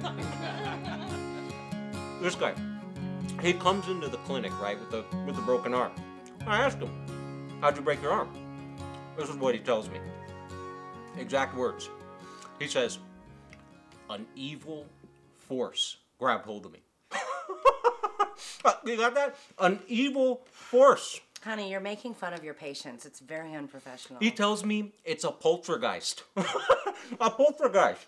this guy, he comes into the clinic, right, with the with the broken arm. I ask him, how'd you break your arm? This is what he tells me. Exact words. He says, an evil force grabbed hold of me. Uh, you got that? An evil force. Honey, you're making fun of your patients. It's very unprofessional. He tells me it's a poltergeist. a poltergeist.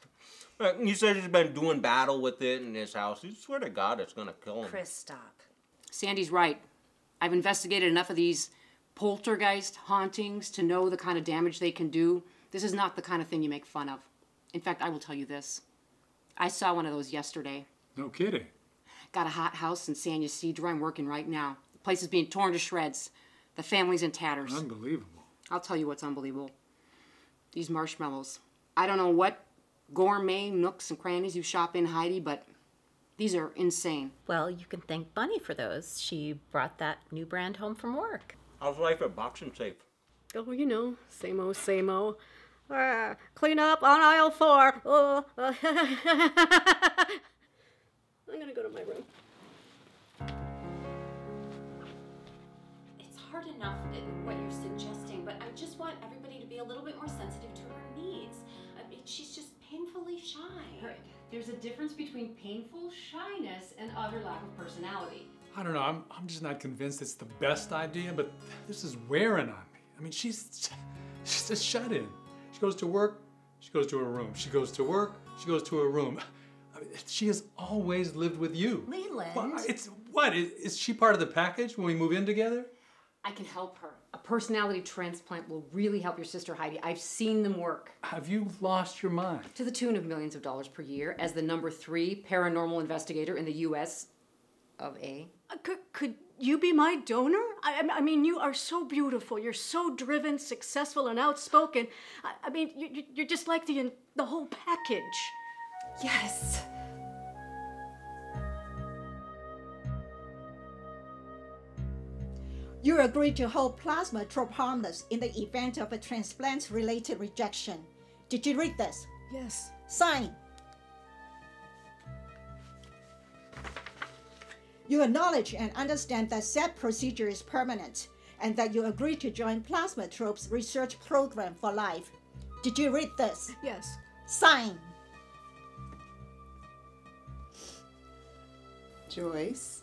He said he's been doing battle with it in his house. He swear to God it's gonna kill him. Chris, stop. Sandy's right. I've investigated enough of these poltergeist hauntings to know the kind of damage they can do. This is not the kind of thing you make fun of. In fact, I will tell you this. I saw one of those yesterday. No kidding. Got a hot house in San Ysidro. I'm working right now. The place is being torn to shreds. The family's in tatters. Unbelievable. I'll tell you what's unbelievable. These marshmallows. I don't know what gourmet nooks and crannies you shop in, Heidi, but these are insane. Well, you can thank Bunney for those. She brought that new brand home from work. How's life at Boxing Safe? Oh, you know, same old, same old. Uh, clean up on aisle four. Oh, uh, I'm gonna go to my room. It's hard enough in what you're suggesting, but I just want everybody to be a little bit more sensitive to her needs. I mean, she's just painfully shy. There's a difference between painful shyness and utter lack of personality. I don't know. I'm, I'm just not convinced it's the best idea, but this is wearing on me. I mean, she's she's a shut in. She goes to work, she goes to her room. She goes to work, she goes to her room. I mean, she has always lived with you. Leland. Well, it's what? Is, is she part of the package when we move in together? I can help her. A personality transplant will really help your sister Heidi. I've seen them work. Have you lost your mind? To the tune of millions of dollars per year as the number three paranormal investigator in the US of A. Uh, could, could you be my donor? I, I- I mean, you are so beautiful. You're so driven, successful, and outspoken. I, I mean, you, you- you're just like the, the whole package. Yes. You agree to hold plasma trope harmless in the event of a transplant related rejection. Did you read this? Yes. Sign. You acknowledge and understand that said procedure is permanent and that you agree to join Plasma Trope's research program for life. Did you read this? Yes. Sign. Joyce,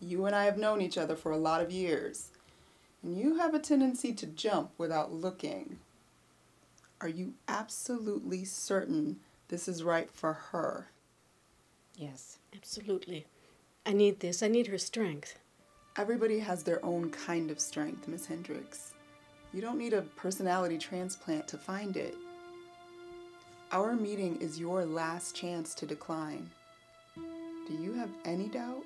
you and I have known each other for a lot of years, and you have a tendency to jump without looking. Are you absolutely certain this is right for her? Yes. Absolutely. I need this. I need her strength. Everybody has their own kind of strength, Miss Hendrix. You don't need a personality transplant to find it. Our meeting is your last chance to decline. Do you have any doubt?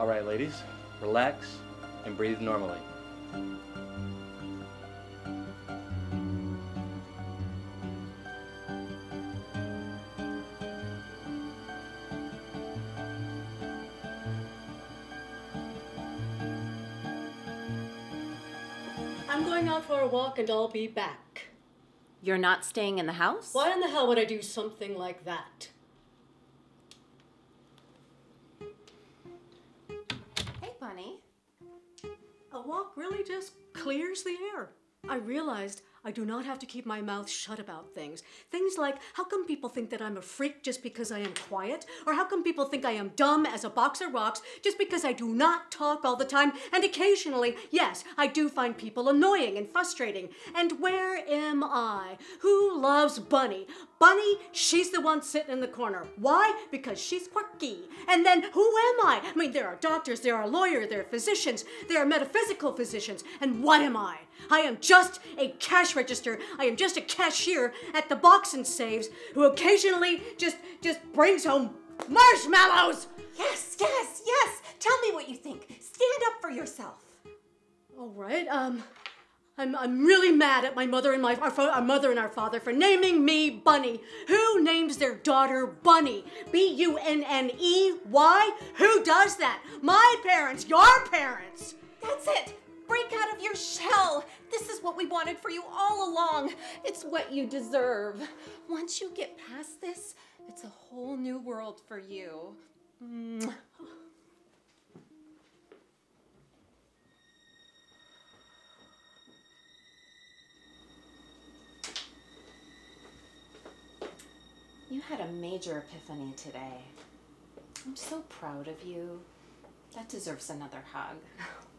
All right, ladies, relax and breathe normally. I'm going out for a walk and I'll be back. You're not staying in the house? Why in the hell would I do something like that? Bunney. A walk really just clears the air. I realized I do not have to keep my mouth shut about things. Things like how come people think that I'm a freak just because I am quiet? Or how come people think I am dumb as a box of rocks just because I do not talk all the time? And occasionally, yes, I do find people annoying and frustrating. And where am I? Who loves Bunney? Bunney, she's the one sitting in the corner. Why? Because she's quirky. And then who am I? I mean, there are doctors, there are lawyers, there are physicians, there are metaphysical physicians. And what am I? I am just a cash register. I am just a cashier at the box and saves who occasionally just just brings home marshmallows. Yes, yes, yes. Tell me what you think. Stand up for yourself. All right. Um, I'm I'm really mad at my mother and my our, our mother and our father for naming me Bunney. Who names their daughter Bunney? B U N N E Y. Who does that? My parents. Your parents. That's it. Break out of your shell. This is what we wanted for you all along. It's what you deserve. Once you get past this, it's a whole new world for you. You had a major epiphany today. I'm so proud of you. That deserves another hug.